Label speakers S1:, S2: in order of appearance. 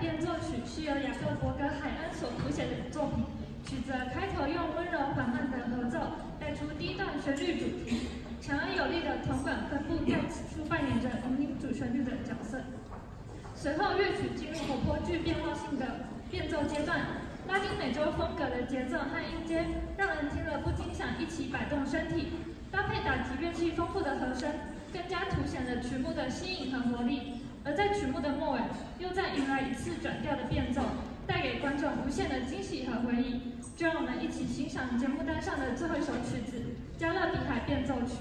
S1: 变奏曲是由雅各伯格海恩所谱写的作品。曲子开头用温柔缓慢的合奏带出第一段旋律主题，强而有力的铜管分布在此处扮演着引领主旋律的角色。随后乐曲进入活泼具变化性的变奏阶段，拉丁美洲风格的节奏和音阶让人听了不禁想一起摆动身体，搭配打击乐器丰富的和声，更加凸显了曲目的新颖和活力。而在曲目的末尾，又再迎来一次转调的变奏，带给观众无限的惊喜和回忆。就让我们一起欣赏节目单上的最后一首曲子《加勒比海变奏曲》。